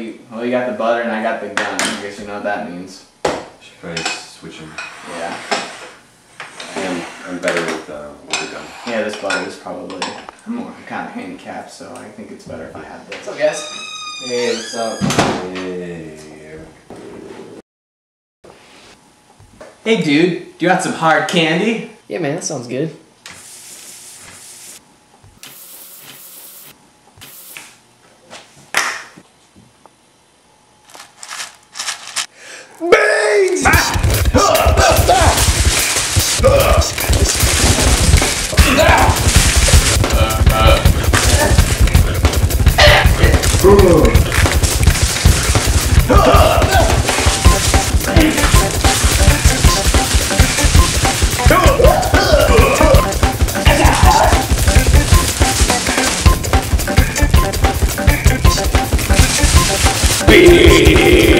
you? Well, you got the butter and I got the gun. I guess you know what that means. Should probably switch them. Yeah. I'm, I'm better with, uh, with the gun. Yeah, this butter is probably. I'm more kind of handicapped, so I think it's better if I have this. What's up, guys? Hey, what's up? Hey. Hey, dude. Do you want some hard candy? Yeah, man, that sounds good. Beep.